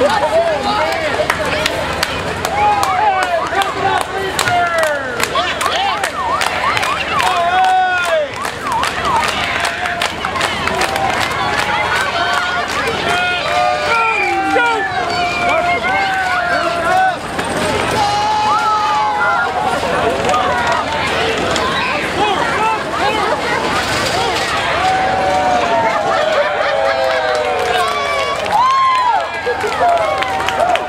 Yeah. Woo!